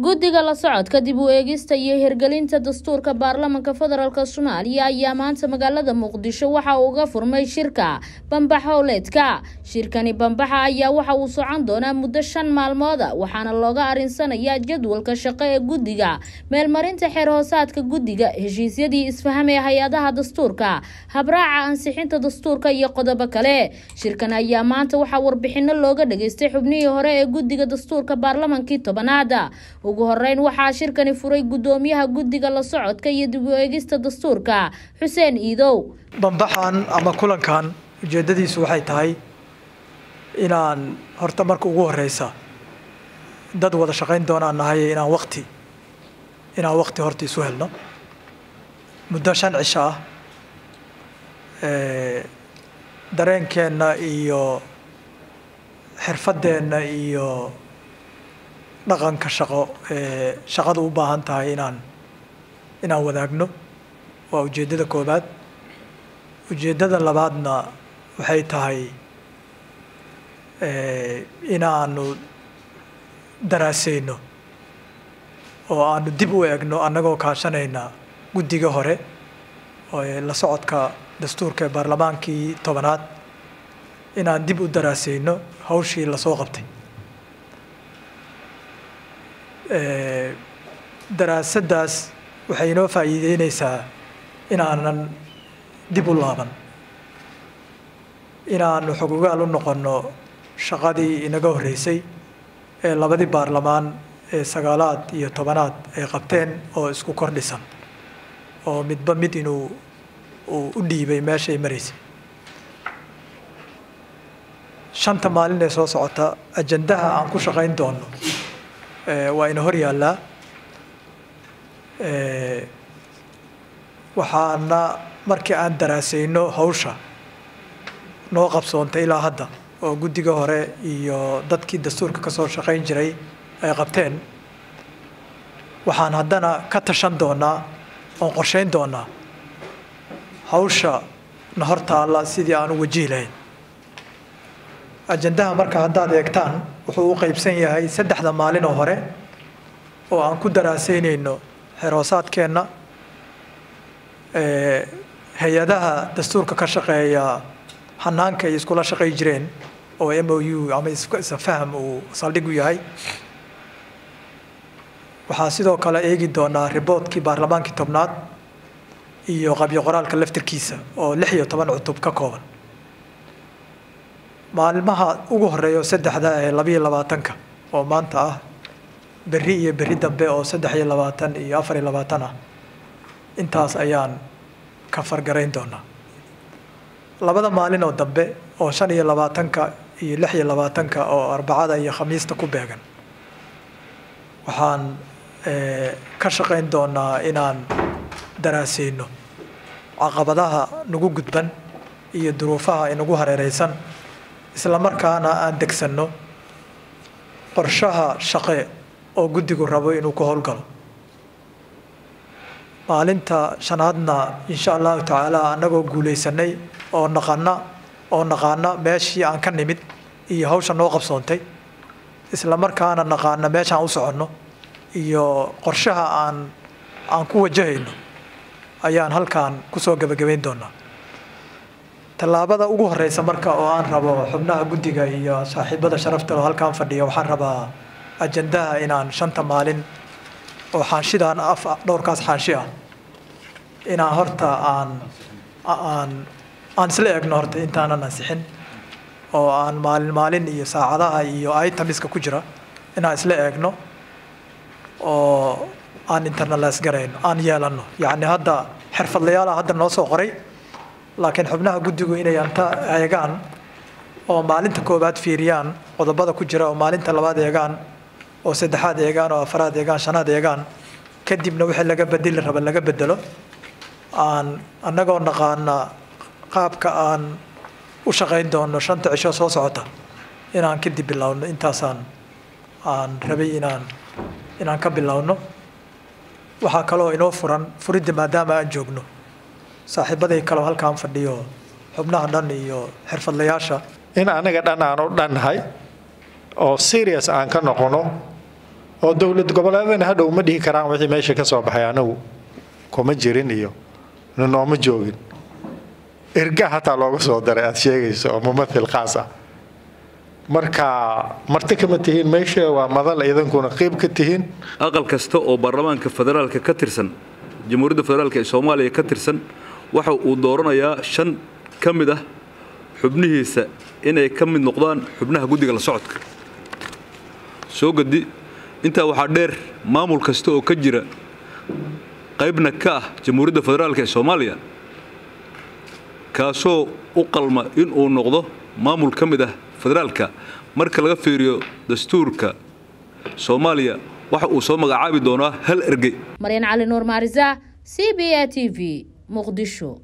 guddiga la socodka dib u eegista iyo hirgelinta dastuurka baarlamanka federaalk soomaaliya ayaa maanta magaalada muqdisho waxa uu uga furmay shirka bambax howleedka shirkani bambaxa ayaa waxa uu socon doonaa muddo shan maalmooda waxaana looga arinsanayaa jadwalka shaqo ee guddiga meelmarinta xeer hoosaadka guddiga heshiisyadii isfaham ee hay'adaha dastuurka habraaca ansixinta dastuurka iyo qodobo kale. Shirkan ayaa maanta waxaa warbixino looga dhageystay xubnihii hore ee guddiga dastuurka baarlamankii tobanaada ugu horeyn waxaa shirkani furay guddoomiyaha guddiga la socodka iyo dib u eegista dastuurka. Xuseen iidow bambaxan ama kulankan ujeeddadiisu waxay tahay inaan horta marka ugu horeysa dad wada shaqayn doonaan nahay inaan wakti inaan wakti horta isu helno. Muddo shan cisho ah dareenkeenna iyo xirfadeenna iyo dhaqanka shaqo ee shaqadu u baahan tahay inaan inaan wadaagno. Waa ujeeddada koobaad. Ujeeddada labaadna waxay tahay inaanu daraaseyno oo aanu dib u eegno annagoo kaashanayna guddiga hore la socodka dastuurka ee baarlamaankii tobanaad. Inaan dib u daraaseyno hawshii la soo qabtay daraasaddaas waxay inoo faa'iideyneysaa inaanan dib u laaban inaanu xogogaal u noqonno shaqadii inaga horreysay ee labadii baarlamaan ee sagaalaad iyo tobanaad ay qabteen oo isku kor dhisan oo midba mid inuu uu u dhiibay meeshay maraysay shanta maalin ee soo socota ajandaha aan ku shaqayn doono waa ina hor yaallaa waxaana markii aan daraaseyno hawsha noo qabsoontay ilaa hadda oo guddiga hore iyo dadkii dastuurka ka soo shaqayn jiray ay qabteen waxaan haddana ka tashan doonaa oon qorshayn doonaa hawsha na hor taalla sidii aan u wajihi lahayn ajandaha marka haddaad eegtaan wuxuu u qaybsan yahay saddexda maalin oo hore oo aan ku daraaseyneyno xeroosaadkeenna. Hay'adaha dastuurka ka shaqeeya hanaanka ay iskula shaqay jireen oo m o u ama isfaham uu saldhig u yahay. Waxaa sidoo kale eegi doonaa riboodkii baarlamaankii tobnaad iyo qabyo qoraalka laftirkiisa oo lix iyo toban cutub ka kooban maalmaha ugu horreeya saddexda ee labiyo labaatanka oo maanta ah berri iyo berri dambe oo saddex iyo labaatan iyo afar iyo labaatan ah intaas ayaan ka fargarayn doonaa. Labada maalin oo dambe oo shan iyo labaatanka iyo lix iyo labaatanka oo arbacada iyo khamiista ku beegan waxaan ka shaqayn doonaa inaan daraaseyno caqabadaha nagu gudban iyo duruufaha inagu hareereysan isla markaana aan degsanno qorshaha shaqe oo guddigu rabo inuu ku howlgalo. Maalinta shanaadna insha allahu tacaala annagoo guulaysanay oo naqana oo naqaana meeshii aan ka nimid iyo hawsha noo qabsoontay isla markaana naqaana meeshaan u soconno iyo qorshaha aan aan ku wajahayno ayaan halkaan ku soo gebagabayn doonaa tallaabada ugu horeysa marka oo aan rabo xubnaha guddiga iyo saaxiibada sharafta oo halkaan fadhiya waxaan rabaa ajandaha inaan shanta maalin oo xaanshidaan af dhowrkaas xaanshi ah. Inaan horta aan aan aan isla eegno horta intaanan ansixin oo aan maalin maalin iyo saacadaha iyo itamiska ku jira inaan isla eegno oo aan internalize garayno aan yeelanno. Yacni hadda xirfadlayaala hadda noo soo qoray laakiin xubnaha guddigu inay anta eegaan oo maalinta koowaad fiiriyaan qodobada ku jira oo maalinta labaad eegaan oo saddexaad eegaan oo afaraad eegaan shanaad eegaan kadibna wixii laga bedeli raba laga bedelo aan annagoo naqaana qaabka aan u shaqayn doono shanta cisho soo socota inaan kadib bilowno intaasaan aan rabay inaan inaan ka bilowno. Waxaa kaloo inoo furan furidda maadaama aan joogno saaxiibaday kaleo halkaan fadhiyo xubnaha dhan iyo xirfadlayaasha. In aniga dhan aan u dhannahay oo serious aan ka noqono oo dowlad goboleedana hadhow ma dhihi karaan wixii meesha ka soo baxay anagu kuma jirin iyo nooma joogin. Erga hataa looga soo daray aad sheegayso oo mumathil khaas ah. Marka marti kama tihiin meesha waa madal idankuna qeyb ka tihiin. Aqal kasta oo baarlamaanka federaalka ka tirsan jamhuuriyadda federaalk ee soomaaliya ka tirsan waxa uu dooranayaa shan ka mid ah xubnihiisa inay ka mid noqdaan xubnaha guddiga la socodka. Soo gadi intaa waxaa dheer maamul kasta oo ka jira qaybna ka ah jamhuuriyadda federaalk ee soomaaliya kaasoo u qalma inuu noqdo maamul ka mid ah federaalka. Marka laga fiiriyo dastuurka soomaaliya waxa uu soo magacaabi doonaa hal ergey. Maryan cali nuur maarisa c b a t v muqdisho